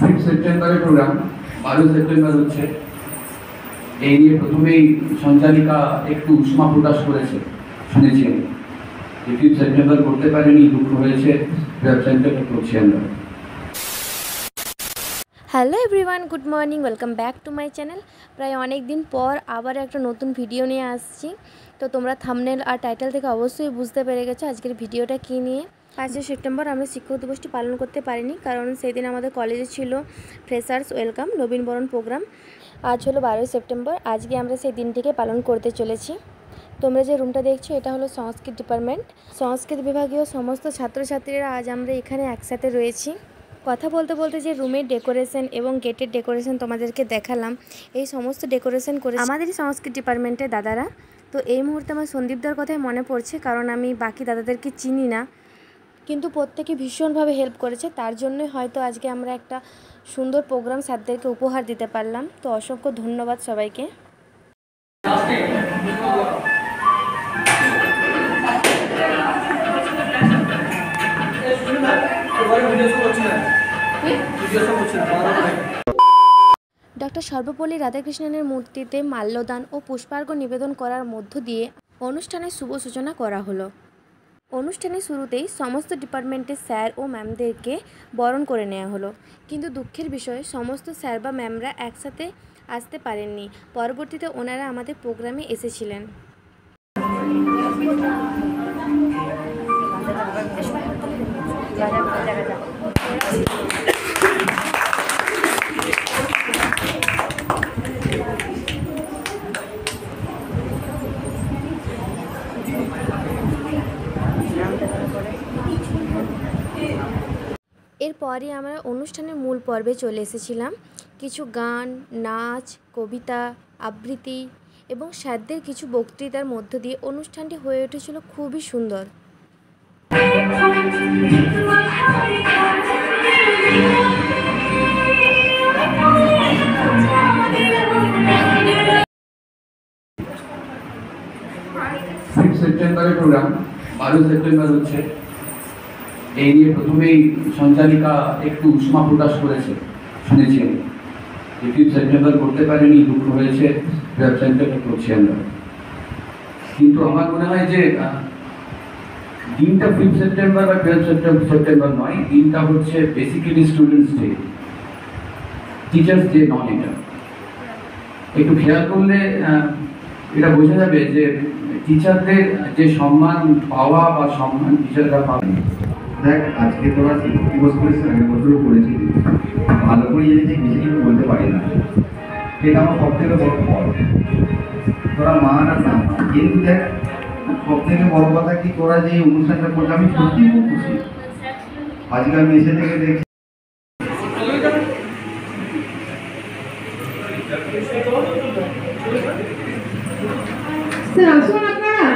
Fifth সেপ্টেম্বরের programme বারো September হচ্ছে। এই নিয়ে প্রথমেই সঞ্চালিকা একটু উষ্মা প্রকাশ করেছে, শুনেছি যে ফিফথ সেপ্টেম্বর করতে পারেনি, দুঃখ হয়েছে ওয়েবসাইটটা করছি আমরা? Hello everyone good morning welcome back to my channel প্রায় অনেক দিন পর আবার একটা নতুন ভিডিও নিয়ে আসছি। তো তোমরা থামনেল আর টাইটেল থেকে অবশ্যই বুঝতে পেরে গেছো আজকের ভিডিওটা কী নিয়ে। পাঁচই সেপ্টেম্বর আমরা শিক্ষক দিবসটি পালন করতে পারিনি, কারণ সেদিন আমাদের কলেজে ছিল ফ্রেশার্স ওয়েলকাম নবীনবরণ প্রোগ্রাম আজ হলো বারোই সেপ্টেম্বর, আজকে আমরা সেই দিনটিকে পালন করতে চলেছি। তোমরা যে রুমটা দেখছ, এটা হলো সংস্কৃত ডিপার্টমেন্ট সংস্কৃত বিভাগীয় সমস্ত ছাত্রছাত্রীরা আজ আমরা এখানে একসাথে রয়েছি। কথা বলতে বলতে যে রুমের ডেকোরেশন এবং গেটের ডেকোরেশন তোমাদেরকে দেখালাম, এই সমস্ত ডেকোরেশন করে আমাদেরই সংস্কৃত ডিপার্টমেন্টের দাদারা। তো এই মুহূর্তে আমার সন্দীপদার কথাই মনে পড়ছে, কারণ আমি বাকি দাদাদেরকে চিনি না। কিন্তু প্রত্যেকে ভীষণভাবে হেল্প করেছে। তার জন্যই হয়তো আজকে আমরা একটা সুন্দর প্রোগ্রাম স্যারদেরকে উপহার দিতে পারলাম। তো অসংখ্য ধন্যবাদ সবাইকে। ডক্টর সর্বপল্লী রাধাকৃষ্ণনের মূর্তিতে মাল্যদান ও পুষ্পার্ঘ্য নিবেদন করার মধ্য দিয়ে অনুষ্ঠানের শুভ সূচনা করা হলো। অনুষ্ঠানের শুরুতেই সমস্ত ডিপার্টমেন্টের স্যার ও ম্যামদেরকে বরণ করে নেওয়া হলো। কিন্তু দুঃখের বিষয়, সমস্ত স্যার বা ম্যামরা একসাথে আসতে পারেননি। পরবর্তীতে ওনারা আমাদের প্রোগ্রামে এসেছিলেন। এরপরই আমরা অনুষ্ঠানের মূল পর্বে চলে এসেছিলাম। কিছু গান, নাচ, কবিতা, আবৃত্তি এবং স্যারদের কিছু বক্তৃতার মধ্য দিয়ে অনুষ্ঠানটি হয়ে উঠেছিল খুবই সুন্দর। সেপ্টেম্বরের প্রোগ্রাম বারো সেপ্টেম্বর হচ্ছে। এই নিয়ে প্রথমেই সঞ্চালিকা একটু উষ্মা প্রকাশ করেছে, শুনেছি আমি। সেপ্টেম্বর করতে পারেনি, দুঃখ হয়েছে ওয়েবসাইটটা করছি আমরা। কিন্তু আমার মনে হয় যে দিনটা ফিফ সেপ্টেম্বর বা টুয়েলভ সেপ্টেম্বর সেপ্টেম্বর নয়, দিনটা হচ্ছে basically students day teachers day নন এটা। একটু খেয়াল করলে এটা বোঝা যাবে যে টিচারদের যে সম্মান পাওয়া বা সম্মান টিচাররা পাবেন দেখ আজকে তোরা শিক্ষক দিবস করেছিস আগের বছরও করেছিলি ভালো করে জেনেছি বেশি কিছু বলতে পারি না এটা আমার সব থেকে বড় ফল। তোরা মা না না কিন্তু দেখ সব থেকে বড় কথা কি তোরা যে অনুষ্ঠানটা করলে আমি সত্যি খুব খুশি। আজকে আমি থেকে দেখি। স্যার, আসুন আপনারা।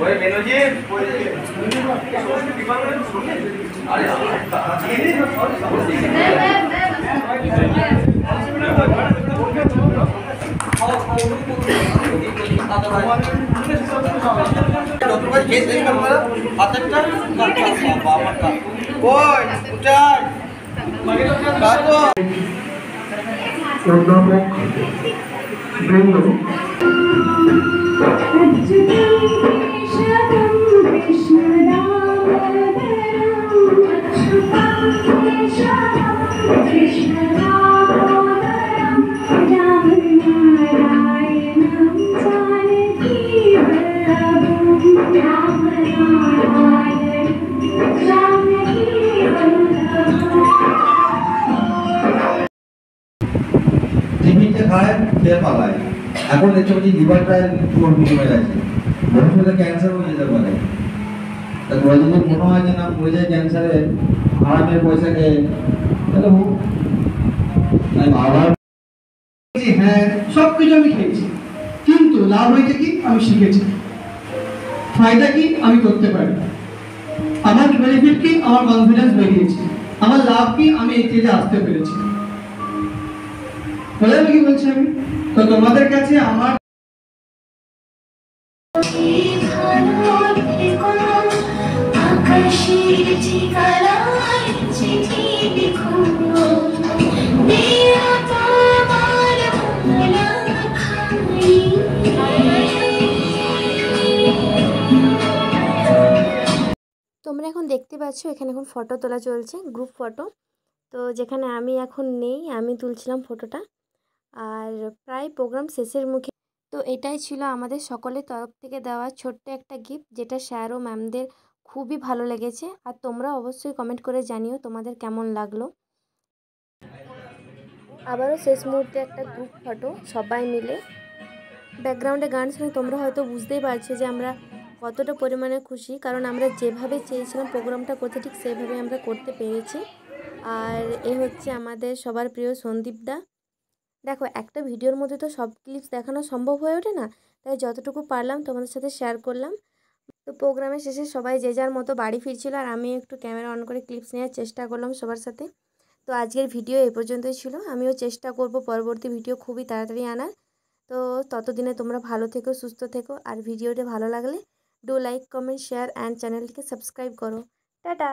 ओए मेनो जी डॉक्टर भाई केस नहीं करूँगा आता चल कोई उठा অধ্যাপক বৃন্দ খায় খেয়ে পালায়। এখন দেখতে পাচ্ছি লিভারটা পুরো কমে গেছে। ভবিষ্যতে ক্যান্সার হয়ে যেতে পারে। তা তোরা যদি মনে হয় যে না, মরে যায় ক্যান্সারে আরামের পয়সা খেয়ে তাহলে হোক। হ্যাঁ সব কিছু আমি খেয়েছি। কিন্তু লাভ হয়েছে কি? আমি শিখেছি। ফায়দা কি? আমি করতে পারি। আমার বেনিফিট কি? আমার কনফিডেন্স বেরিয়েছে। আমার লাভ কি? আমি এই স্টেজে আসতে পেরেছি। আমি তো তোমাদের কাছে আমার তোমরা এখন দেখতে পাচ্ছ, এখানে এখন ফটো তোলা চলছে গ্রুপ ফটো তো যেখানে আমি এখন নেই, আমি তুলছিলাম ফটোটা আর প্রায় প্রোগ্রাম শেষের মুখে। তো এটাই ছিল আমাদের সকলের তরফ থেকে দেওয়া ছোট্ট একটা গিফট যেটা স্যার ও ম্যামদের খুবই ভালো লেগেছে। আর তোমরা অবশ্যই কমেন্ট করে জানিও তোমাদের কেমন লাগল। আবারও শেষ মুহূর্তে একটা গ্রুপ ফটো, সবাই মিলে। ব্যাকগ্রাউন্ডে গান শুনে তোমরা হয়তো বুঝতেই পারছ যে আমরা কতটা পরিমাণে খুশি, কারণ আমরা যেভাবে চেয়েছিলাম প্রোগ্রামটা করতে, ঠিক সেভাবে আমরা করতে পেরেছি। আর এ হচ্ছে আমাদের সবার প্রিয় সন্দীপদা দেখো, একটা ভিডিওর মধ্যে তো সব ক্লিপস দেখানো সম্ভব হয়ে ওঠে না। তাই যতটুকু পারলাম তোমাদের সাথে শেয়ার করলাম। তো প্রোগ্রামের শেষে সবাই যে যার মতো বাড়ি ফিরছিল আর আমি একটু ক্যামেরা অন করে ক্লিপস নেওয়ার চেষ্টা করলাম সবার সাথে। তো আজকের ভিডিও এই পর্যন্তই ছিল। আমিও চেষ্টা করব পরবর্তী ভিডিও খুবই তাড়াতাড়ি আনার। তো ততদিনে তোমরা ভালো থেকো, সুস্থ থেকো। আর ভিডিওটা ভালো লাগলে do like comment share and চ্যানেলটিকে সাবস্ক্রাইব করো। টাটা!